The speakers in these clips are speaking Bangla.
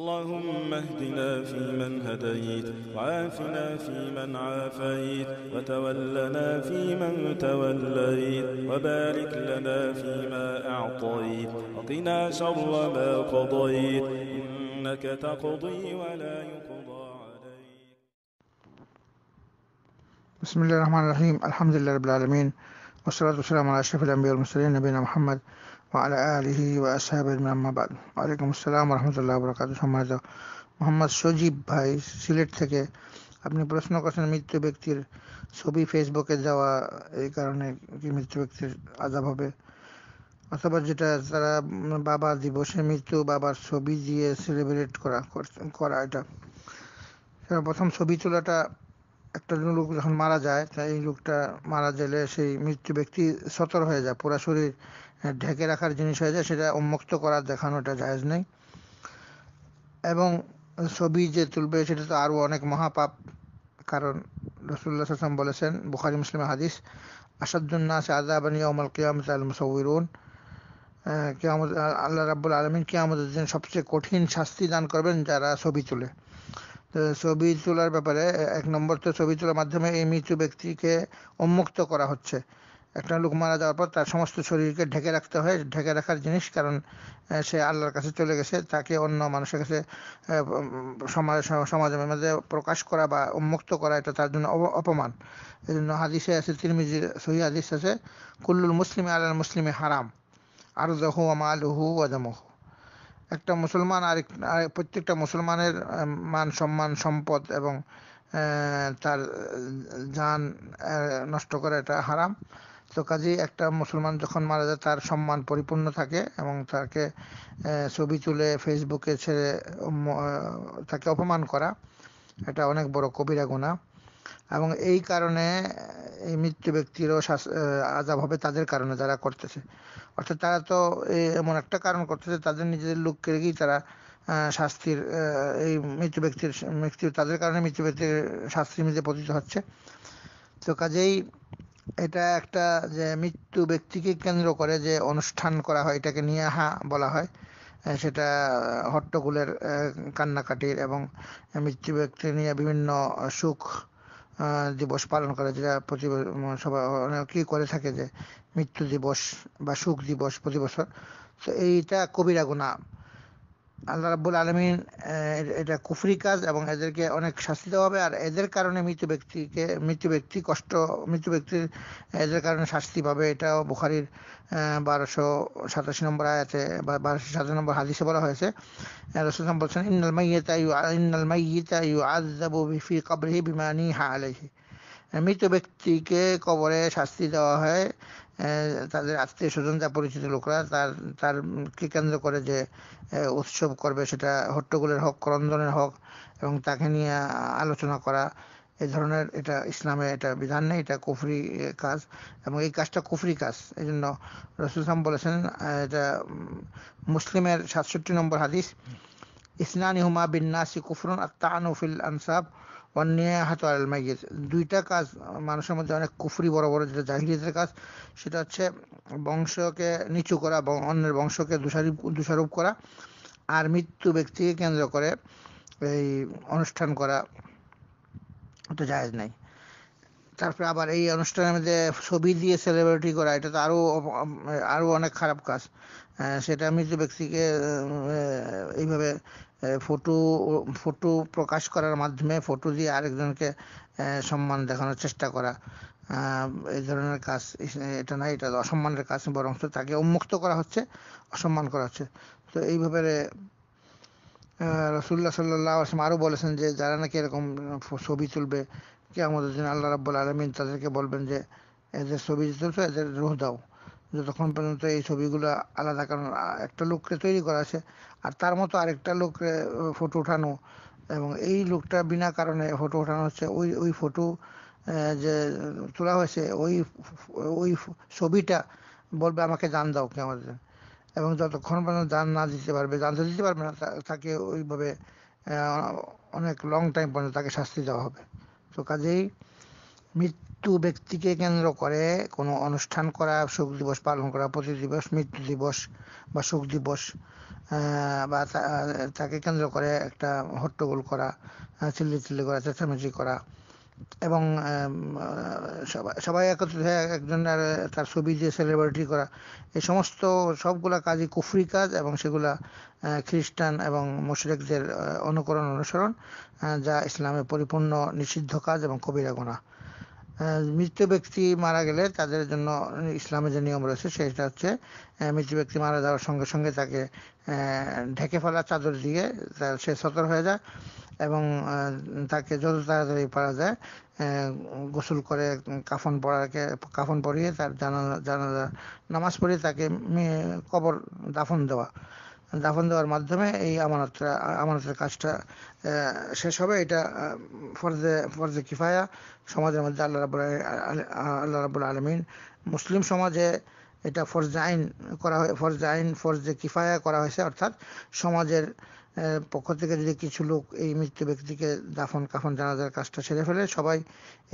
اللهم اهدنا فيمن هديت وعافنا فيمن عافيت وتولنا فيمن توليت وبارك لنا فيما أعطيت وقنا شر ما قضيت إنك تقضي ولا يقضى عليك. بسم الله الرحمن الرحيم الحمد لله رب العالمين والصلاة والسلام على أشرف الأنبياء والمرسلين نبينا محمد ওয়ালা মোহাম্মদ সজীব ভাই, সিলেট থেকে আপনি প্রশ্ন করছেন মৃত্যু ব্যক্তির ছবি ফেসবুকে যাওয়া, এই কারণে কি মৃত্যু ব্যক্তির আজাব হবে? অথবা যেটা তারা বাবা দিবসে মৃত্যু, বাবার ছবি দিয়ে সেলিব্রেট করা করা এটা। প্রথম ছবি তোলাটা একটা লোক যখন মারা যায়, তাই এই লোকটা মারা গেলে সেই মৃত্যু ব্যক্তি সতর হয়ে যায়, পুরা শরীর ঢেকে রাখার জিনিস হয়ে যায়, সেটা উন্মুক্ত করার দেখানোটা জায়েজ নেই। এবং ছবি যে তুলবে, সেটা তো আরও অনেক মহাপাপ। কারণ রসুল্লাহ সাল্লাম বলেছেন, বুখারি মুসলিম হাদিস আসাদুন্নাস আজাবানি অমল কিয়ামত আল মুসউরুন কিয়ামত, আল্লাহ রাব্বুল আলমিন কিয়ামতের দিন সবচেয়ে কঠিন শাস্তি দান করবেন যারা ছবি তুলে। তো ছবি তোলার ব্যাপারে, এক নম্বর তো ছবি তোলার মাধ্যমে এই মৃত্যু ব্যক্তিকে উন্মুক্ত করা হচ্ছে। একটা লোক মারা যাওয়ার পর তার সমস্ত শরীরকে ঢেকে রাখতে হয়, ঢেকে রাখার জিনিস, কারণ সে আল্লাহর কাছে চলে গেছে, তাকে অন্য মানুষের কাছে সমাজ, সমাজের মধ্যে প্রকাশ করা বা উন্মুক্ত করা এটা তার জন্য অপমান। এই জন্য হাদিসে আছে তিরমিজির সহি হাদিস আছে, কুল্লুল মুসলিমে আলাল মুসলিমে হারাম আর দহু আমালহু ওয়াজামহু একটা মুসলমান আর প্রত্যেকটা মুসলমানের মান সম্মান, সম্পদ এবং তার জান নষ্ট করা এটা হারাম। তো কাজেই একটা মুসলমান যখন মারা যায়, তার সম্মান পরিপূর্ণ থাকে এবং তাকে ছবি তুলে ফেসবুকে ছেড়ে তাকে অপমান করা, এটা অনেক বড় কবিরা গুনাহ। এবং এই কারণে, এই মৃত্যু ব্যক্তিরও আযাব হবে তাদের কারণে যারা করতেছে। অর্থাৎ তারা তো এমন একটা কারণ করতেছে, তাদের নিজেদের লোককে রেখেই তারা শাস্তির এই মৃত্যু ব্যক্তির, মৃত্যু, তাদের কারণে মৃত্যু ব্যক্তির শাস্তির মধ্যে পতিত হচ্ছে। তো কাজেই এটা একটা যে মৃত্যু ব্যক্তিকে কেন্দ্র করে যে অনুষ্ঠান করা হয়, এটাকে নিয়ে হা বলা হয়। সেটা হট্টগোলের কান্নাকাটির এবং মৃত্যু ব্যক্তি নিয়ে বিভিন্ন সুখ দিবস পালন করে। যেটা প্রতি সবাই অনেকেই করে থাকে যে মৃত্যু দিবস বা সুখ দিবস প্রতি বছর। তো এইটা কবিরা গুনাহ। আল্লাহ রাব্বুল আলমিন এটা কুফরি কাজ এবং এদেরকে অনেক শাস্তি দেওয়া হবে। আর এদের কারণে মৃত্যু ব্যক্তিকে মৃত্যু ব্যক্তি কষ্ট মৃত্যু ব্যক্তির, এদের কারণে শাস্তি পাবে। এটাও বুখারির বারোশো সাতাশি নম্বর আয়াতে, বা বারোশো সাতাশি নম্বর হাদিসে বলা হয়েছে। রসুলাম বলছেন, ইন্নাল মাইয়িতা ইউ, ইন্নাল মাইয়িতা ইউ আযাবু ফি কবরিহি বিমা নিহা আলাইহি। মৃত ব্যক্তিকে কবরে শাস্তি দেওয়া হয়। তাদের আত্মীয় স্বজন যা পরিচিত লোকরা, তার তার কে কেন্দ্র করে যে উৎসব করবে সেটা হট্টগোলের হক ক্রন্দনের হক এবং তাকে নিয়ে আলোচনা করা। এই ধরনের এটা ইসলামে এটা বিধান নেই, এটা কুফরি কাজ এবং এই কাজটা কুফরি কাজ। এই জন্য রসুল সাম বলেছেন এটা মুসলিমের সাতষট্টি নম্বর হাদিস ইসনানি হুমা বিন্নাসি কুফরুন আত্মানু ফিল আনসাব। অন্যাহাত আল মাইয়িত দুইটা কাজ, মানুষের মধ্যে অনেক কুফরি বড় বড় যেটা জাহিলিয়াতের কাজ, সেটা হচ্ছে বংশকে নিচু করা এবং অন্যের বংশকে দোষারোপ দোষারোপ করা আর মৃত্যু ব্যক্তিকে কেন্দ্র করে এই অনুষ্ঠান করা এটা জায়েজ নাই। তারপরে আবার এই অনুষ্ঠানের মধ্যে ছবি দিয়ে সেলিব্রিটি করা, এটা তো আরও অপ- আরও অনেক খারাপ কাজ। সেটা মৃত ব্যক্তিকে এইভাবে ফটো ফটো প্রকাশ করার মাধ্যমে ফটো দিয়ে আরেকজনকে সম্মান দেখানোর চেষ্টা করা। এই ধরনের কাজ, এটা না, এটা অসম্মানের কাজ বরং তাকে উন্মুক্ত করা হচ্ছে, অসম্মান করা হচ্ছে। তো এই ব্যাপারে রসুল্লাহ সাল্লাহ আসলাম আরও বলেছেন যে, যারা নাকি এরকম ছবি তুলবে কে আমাদের আল্লাহ রাব্বুল আলমিন তাদেরকে বলবেন যে, এদের ছবি তুলছো, এদের রুহ দাও। যতক্ষণ পর্যন্ত এই ছবিগুলো আলাদা কারণ একটা লোককে তৈরি করা আছে আর তার মতো আরেকটা লোককে ফটো উঠানো এবং এই লোকটা বিনা কারণে ফটো ওঠানো হচ্ছে। ওই ওই ফটো যে তোলা হয়েছে, ওই ওই ছবিটা বলবে আমাকে জান দাও কে আমাদের। এবং যতক্ষণ পর্যন্ত দান না দিতে পারবে দান তো দিতে পারবে না তাকে ওইভাবে অনেক লং টাইম পর্যন্ত তাকে শাস্তি দেওয়া হবে। তো কাজেই মৃত্যু ব্যক্তিকে কেন্দ্র করে কোনো অনুষ্ঠান করা, শোক দিবস পালন করা প্রতি দিবস মৃত্যু দিবস বা শোক দিবস বা তাকে কেন্দ্র করে একটা হট্টগোল করা চিল্লি চিল্লি করা, চেঁচামেচি করা এবং সবাই একত্রিত হয়ে একজন তার ছবি দিয়ে সেলিব্রিটি করা, এই সমস্ত সবগুলা কাজই কুফরি কাজ এবং সেগুলা খ্রিস্টান এবং মুশরিকদের অনুকরণ, অনুসরণ যা ইসলামে পরিপূর্ণ নিষিদ্ধ কাজ এবং কবিরা গোনা মৃত ব্যক্তি মারা গেলে তাদের জন্য ইসলামে যে নিয়ম রয়েছে সেটা হচ্ছে মৃত ব্যক্তি মারা যাওয়ার সঙ্গে সঙ্গে তাকে ঢেকে ফেলা চাদর দিয়ে সে সতর হয়ে যায় এবং তাকে যত তাড়াতাড়ি পারা যায় গোসল করে কাফন পড়াকে কাফন পরিয়ে তার জানাজা, নামাজ পড়িয়ে তাকে কবর দাফন দেওয়া। দাফন দেওয়ার মাধ্যমে এই আমানতটা, আমানতের কাজটা শেষ হবে। এটা ফরজে ফরজে কিফায়া সমাজের মধ্যে আল্লাহ রাবুল আল্লাহ রাবুল আলমিন। মুসলিম সমাজে এটা ফরজে আইন করা হয়, ফরজে আইন, ফরজে কিফায়া করা হয়েছে, অর্থাৎ সমাজের পক্ষ থেকে যদি কিছু লোক এই মৃত্যু ব্যক্তিকে দাফন কাফন জানাজার কাজটা সেরে ফেলে, সবাই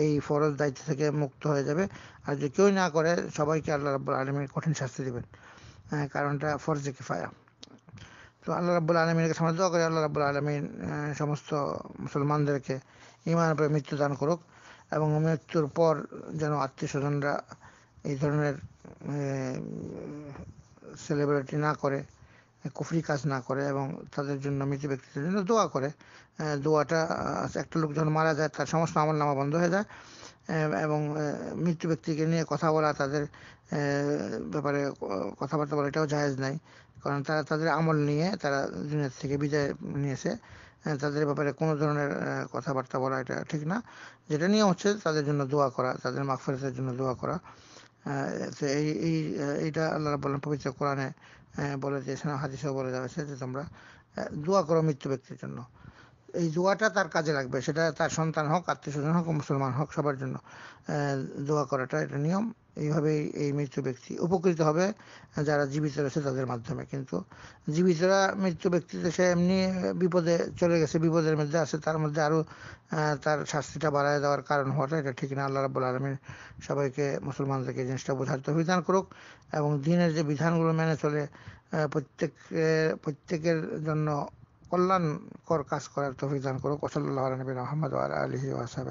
এই ফরজ দায়িত্ব থেকে মুক্ত হয়ে যাবে। আর যদি কেউ না করে, সবাইকে আল্লাহ রাবুল আলমীর কঠিন শাস্তি দেবেন। কারণটা ফরজে কিফায়া। তো আল্লাহ রাবুল আলমীর কাছে আমরা দোয়া করি, আল্লাহ রাবুল আলমিন সমস্ত মুসলমানদেরকে ইমান উপরে মৃত্যু দান করুক এবং মৃত্যুর পর যেন আত্মীয় স্বজনরা এই ধরনের সেলিব্রিটি না করে, কুফরি কাজ না করে এবং তাদের জন্য মৃত ব্যক্তিদের জন্য দোয়া করে। দোয়াটা একটা লোক যখন মারা যায়, তার সমস্ত আমল নামা বন্ধ হয়ে যায়। এবং মৃত্যু ব্যক্তিকে নিয়ে কথা বলা তাদের ব্যাপারে কথাবার্তা বলা এটাও জায়েজ নাই। কারণ তারা তাদের আমল নিয়ে তারা দুনিয়া থেকে বিদায় নিয়েছে। তাদের ব্যাপারে কোনো ধরনের কথাবার্তা বলা এটা ঠিক না। যেটা নিয়ে হচ্ছে তাদের জন্য দোয়া করা, তাদের মাগফিরাতের জন্য দোয়া করা। তো এই এই, এইটা আল্লাহ রাব্বুল পবিত্র কোরআনে বলে দিয়েছেন, হাদিসেও বলে দেওয়া হয়েছে যে তোমরা দোয়া করো মৃত্যু ব্যক্তির জন্য। এই দোয়াটা তার কাজে লাগবে। সেটা তার সন্তান হোক আত্মীয় স্বজন হোক, মুসলমান হোক, সবার জন্য দোয়া করাটা এটা নিয়ম। এইভাবেই এই মৃত্যু ব্যক্তি উপকৃত হবে, যারা জীবিত রয়েছে তাদের মাধ্যমে। কিন্তু জীবিতরা মৃত্যু ব্যক্তিতে সে এমনি বিপদে চলে গেছে, বিপদের মধ্যে আছে, তার মধ্যে আরও তার শাস্তিটা বাড়ায় দেওয়ার কারণ হওয়াটা এটা ঠিক না। আল্লাহ রাবুল আলমীর সবাইকে, মুসলমানদেরকে জিনিসটা বোঝার তহবিধান করুক এবং দিনের যে বিধানগুলো মেনে চলে প্রত্যেক প্রত্যেকের জন্য কল্যাণকর কাজ করার তৌফিক দান করুক। ওসল্লাহ নবী মোহাম্মদ আলহি ওয়াসাব